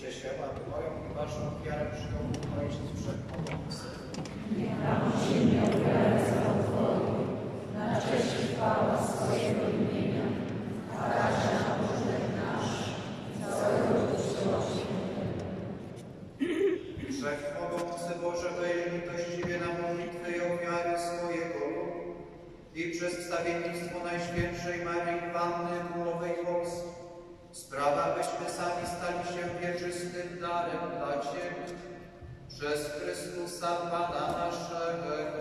cieszę, aby moją waszą wiarę przyjął Ojciec Wszechmogący. Niech nam ziemię wiarę Twoją, na cześć i chwała swojego imienia, a razie na pożytek nasz, całego ludzkości. Wszechmogący Boże, wejrzyj litościwie na modlitwę i ofiary swojego i przez wstawiennictwo Najświętszej Marii przez Chrystusa Pana naszego.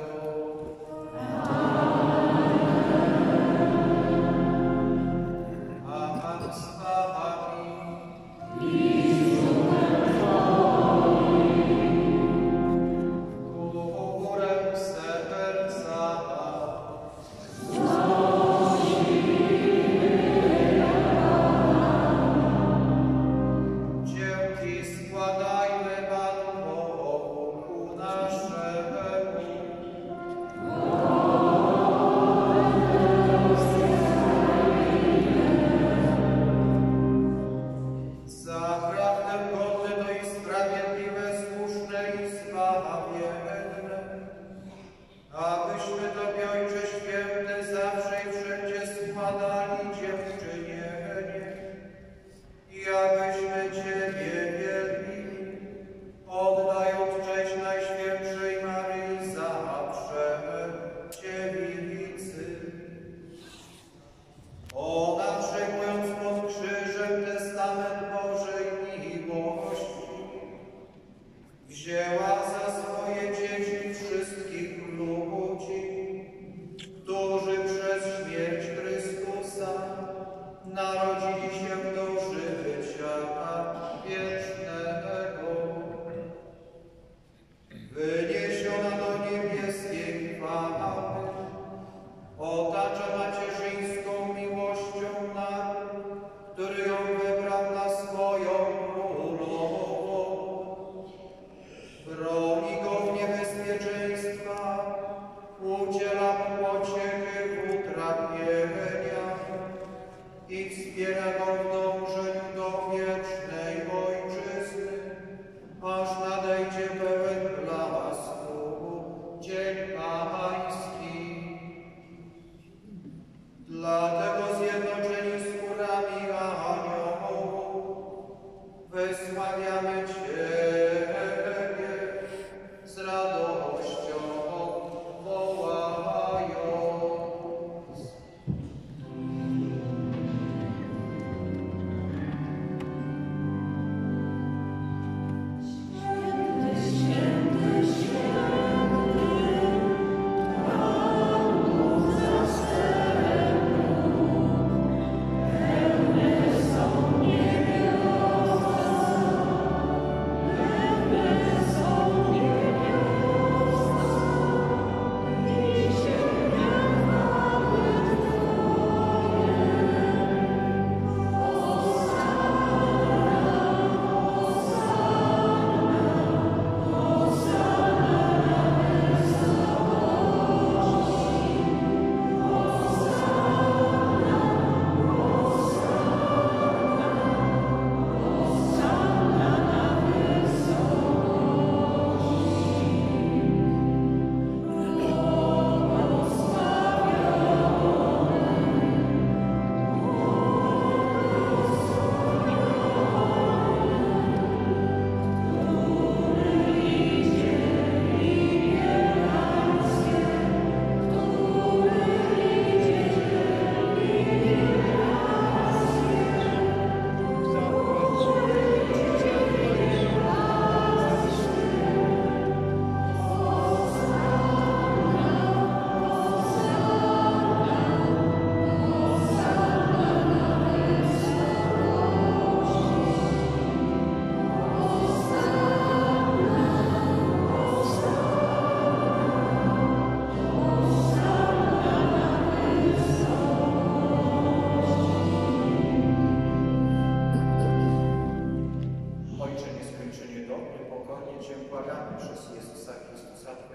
Ungera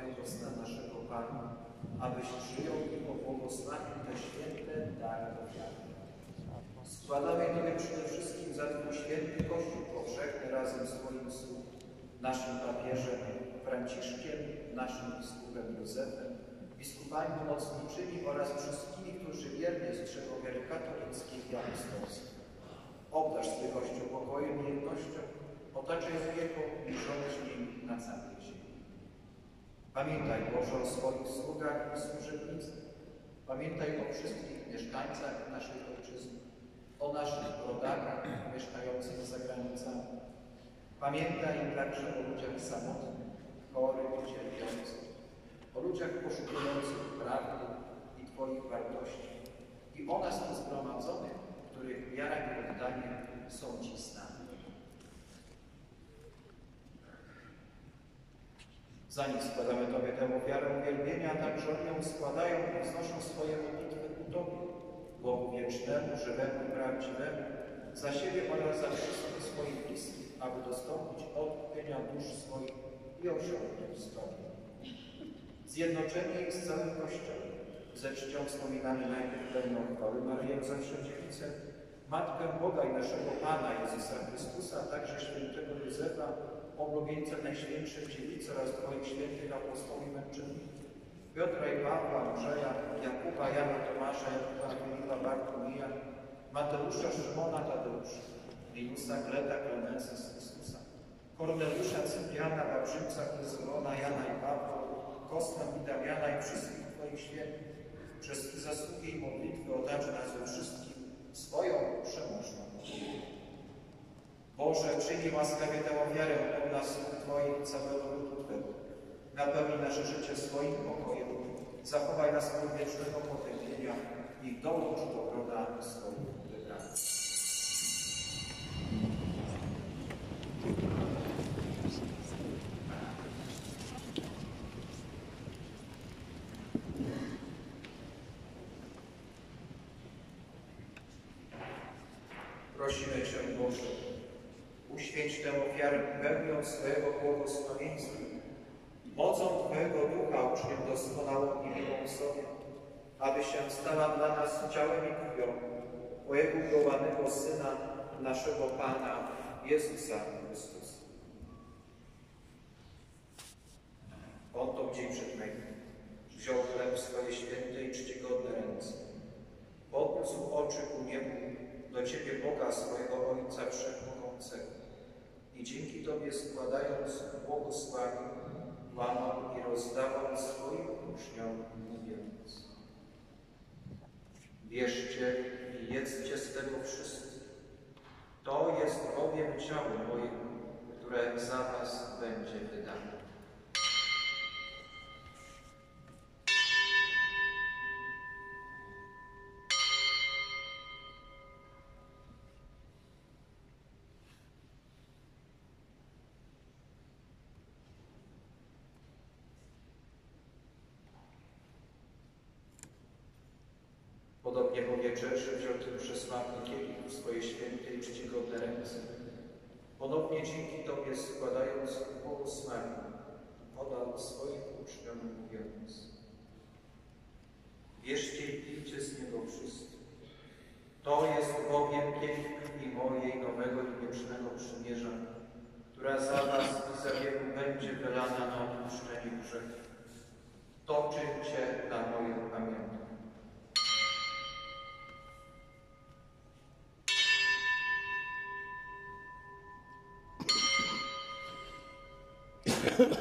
Świętego Sna naszego Pana, abyś przyjął i pobłogosławił te święte dary ofiary. Składamy Tobie przede wszystkim za Twój święty Kościół powszechny razem z Twoim sługiem, naszym papieżem Franciszkiem, naszym biskupem Józefem, biskupami pomocniczymi oraz wszystkimi, którzy wiernie strzegą wiary katolickiej i apostolskiej. Obdarz swój Kościół pokojem i jednością, otaczaj z wieką i rządź nim na cały. Pamiętaj Boże o swoich sługach i służebnicach. Pamiętaj o wszystkich mieszkańcach naszej ojczyzny, o naszych rodakach mieszkających za granicami. Pamiętaj także o ludziach samotnych, chorych i cierpiących, o ludziach poszukujących prawdy i Twoich wartości i o nas tu zgromadzonych, których wiara i oddanie są Ci znane. Zanim składamy Tobie tę ofiarę uwielbienia, także oni ją składają i wznoszą swoje modlitwy ku Tobie, Bogu wiecznemu, żywemu prawdziwemu, za siebie oraz za wszystkich swoich bliskich, aby dostąpić odkupienia dusz swoich i osiągnąć zbawienie. Zjednoczenie ich z całym Kościołem, ze czcią wspominamy najpierw pełną chwały Maryję zawsze dziewicę, Matkę Boga i naszego Pana Jezusa Chrystusa, a także świętego Józefa, oblubieńca Najświętszej Dziewicy oraz Twoich świętych apostołów i męczenników, Piotra i Pawła, Andrzeja, Jakuba, Jana, Tomasza, Jakuba, Filipa, Bartłomija, Mateusza, Szymona, Tadeusza, Linusa, Gleta, Klemensa, Chrystusa, Korneliusza, Cypriana, Wawrzymca, Chryzylona, Jana i Pawła, Kostan i Damiana i wszystkich Twoich świętych, przez zasługi i modlitwy otaczy nas we wszystkim swoją przemożną Boże, przyjmij łaskawie tę ofiarę od nas, Twoich całego ludu Twego. Napełnij nasze życie swoim pokojem. Zachowaj nas od wiecznego potępienia i dołącz do grona swoich wybranych. Prosimy Cię, Boże, uświęć tę ofiarę pełnią swojego błogosławieństwa. Mocą Twojego Ducha ucznię doskonałą i miłą sobie, aby się stała dla nas ciałem i krwią Twojego umiłowanego Syna, naszego Pana, Jezusa Chrystusa. On to dzień przed wziął chleb w swoje święte i czcigodne ręce. Podniósł oczy ku niebu, do Ciebie Boga swojego Ojca Wszechmogącego i dzięki Tobie składając błogosławił, łamał i rozdawał swoim uczniom, mówiąc Bierzcie i jedzcie z tego wszyscy. To jest bowiem ciało moje, które za Was będzie wydane. Podobnie po wieczerzy wziął ten przesławny kielich w swoje święte i czcigodne ręce. Ponownie dzięki Tobie składając błogosławił, podał swoim uczniom mówiąc Bierzcie i pijcie z niego wszyscy. To jest bowiem kielich krwi mojej nowego i wiecznego przymierza, która za Was i za wielu będzie wylana na odpuszczenie grzechów. To czyńcie na moją pamiętkę. Yeah.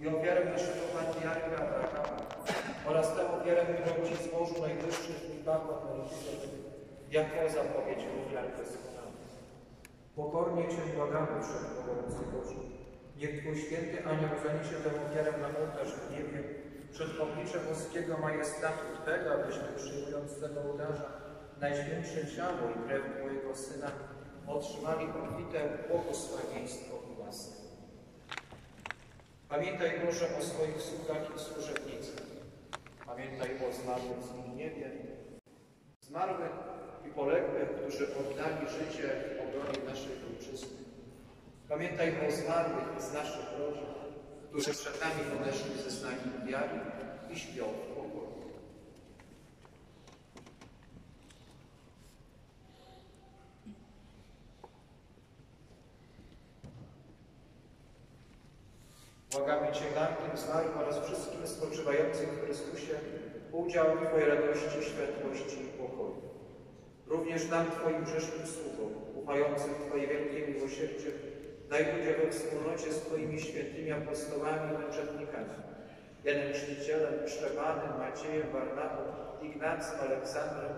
I ofiarę naszego patriarcha Abrahama oraz tę ofiarę, którą Ci złożył najwyższy Twój kapłan Melchizedek, jako zapowiedź ofiar doskonałych. Pokornie Cię błagamy, Wszechmogący Boże. Niech Twój święty anioł zaniesie tę ofiarę na ołtarz w niebie, przed obliczem boskiego majestatu Twego, abyśmy przyjmując tego ołtarza najświętsze ciało i krew Twojego Syna otrzymali obfite błogosławieństwo i łaskę. Pamiętaj Boże o swoich sługach i służebnicach. Pamiętaj o zmarłych z niebie, zmarłych i poległych, którzy oddali życie w obronie naszej Ojczyzny. Pamiętaj o zmarłych z naszych rodzin, którzy przed nami odeszli ze znaki wiary i śpią w pokoju. Błagamy Cię nam, tym oraz wszystkim spoczywającym w Chrystusie udział Twojej radości, światłości i pokoju. Również nam, Twoim grzesznym sługom, ufającym Twoje wielkie miłosierdzie, daj udział we wspólnocie z Twoimi świętymi apostołami i męczennikami, Janem Chrzcicielem, Szczepanem, Maciejem, Barnabą, Ignacym, Aleksandrem,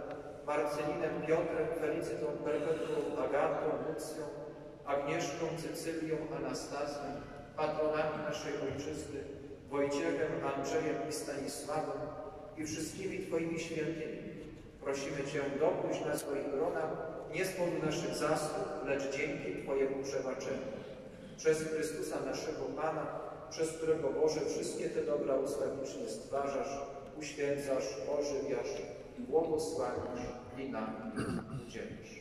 Marcelinem, Piotrem, Felicytą, Perpetuą, Agatą, Lucją, Agnieszką, Cycylią, Anastazją, patronami naszej Ojczyzny, Wojciechem, Andrzejem i Stanisławem i wszystkimi Twoimi świętymi. Prosimy Cię, dopuść na swoich gronach nie z powodu naszych zasług, lecz dzięki Twojemu przebaczeniu. Przez Chrystusa naszego Pana, przez którego Boże wszystkie te dobra ustawicznie stwarzasz, uświęcasz, ożywiasz i błogosławisz i nam udzielisz.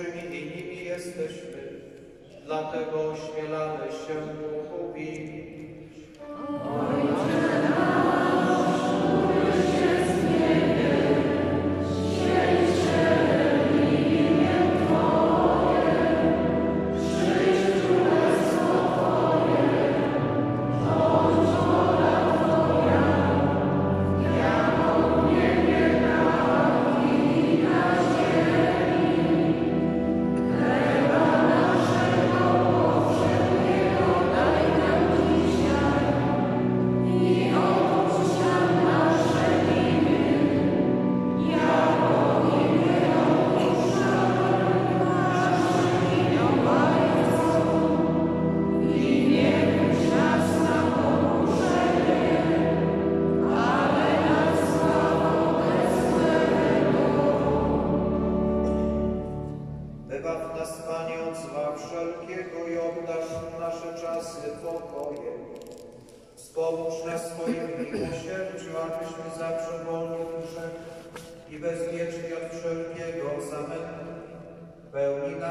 Bożymi i nimi jesteśmy, dlatego ośmielamy się Duchu winić.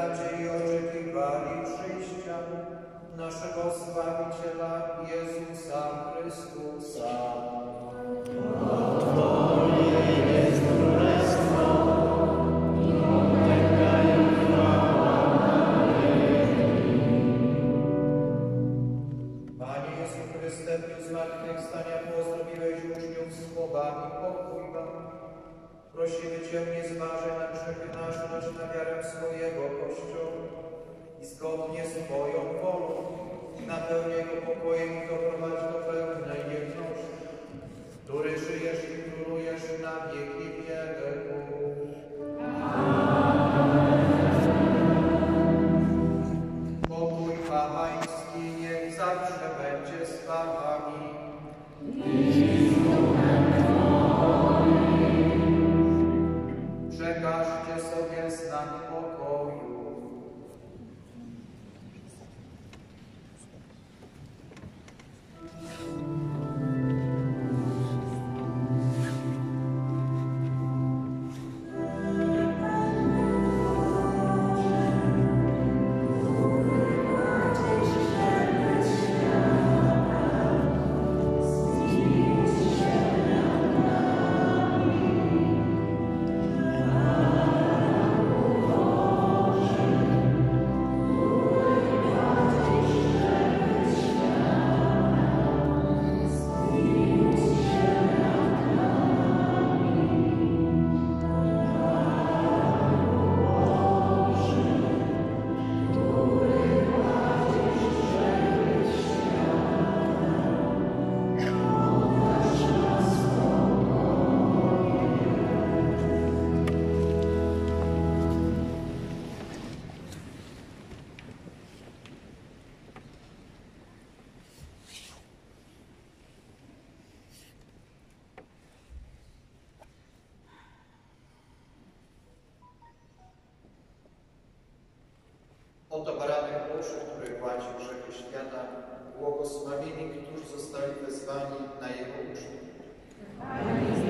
Nadziei oczekiwali przyjścia naszego Zbawiciela Jezusa Chrystusa. Wam. Prosimy Cię, nie zważaj wiarę swojego Kościoła i zgodnie z Twoją wolą napełnij Jego pokojem i doprowadź do pełnej jedności, który żyjesz i królujesz na wieki wieków. Oto baranek Boży, który płaci grzechy świata, błogosławieni, którzy zostali wezwani na Jego uczniów. Ponieważ